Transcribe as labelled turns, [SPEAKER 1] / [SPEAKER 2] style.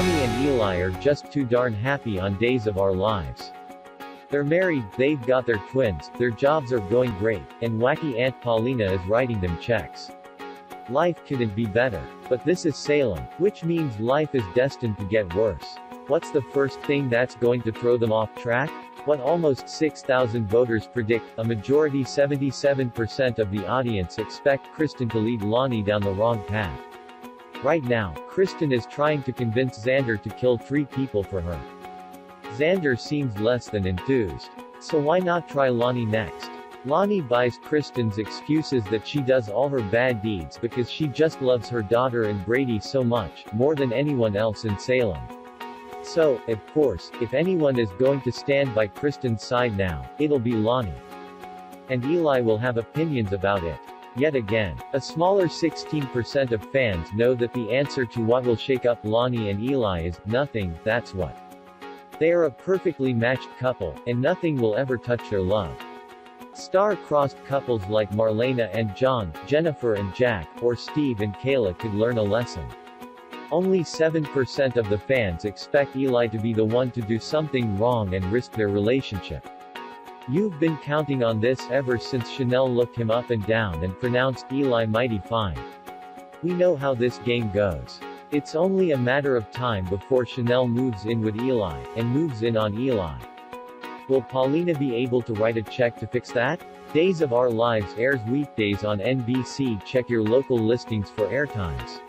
[SPEAKER 1] Lani and Eli are just too darn happy on Days of Our Lives. They're married, they've got their twins, their jobs are going great, and wacky Aunt Paulina is writing them checks. Life couldn't be better. But this is Salem, which means life is destined to get worse. What's the first thing that's going to throw them off track? What almost 6,000 voters predict, a majority 77% of the audience expect Kristen to lead Lani down the wrong path. Right now, Kristen is trying to convince Xander to kill three people for her. Xander seems less than enthused. So why not try Lani next? Lani buys Kristen's excuses that she does all her bad deeds because she just loves her daughter and Brady so much, more than anyone else in Salem. So, of course, if anyone is going to stand by Kristen's side now, it'll be Lani. And Eli will have opinions about it. Yet again, a smaller 16% of fans know that the answer to what will shake up Lani and Eli is nothing, that's what. They are a perfectly matched couple, and nothing will ever touch their love. Star-crossed couples like Marlena and John, Jennifer and Jack, or Steve and Kayla could learn a lesson. Only 7% of the fans expect Eli to be the one to do something wrong and risk their relationship. You've been counting on this ever since Chanel looked him up and down and pronounced Eli mighty fine. We know how this game goes. It's only a matter of time before Chanel moves in with Eli, and moves in on Eli. Will Paulina be able to write a check to fix that? Days of Our Lives airs weekdays on NBC. Check your local listings for airtimes.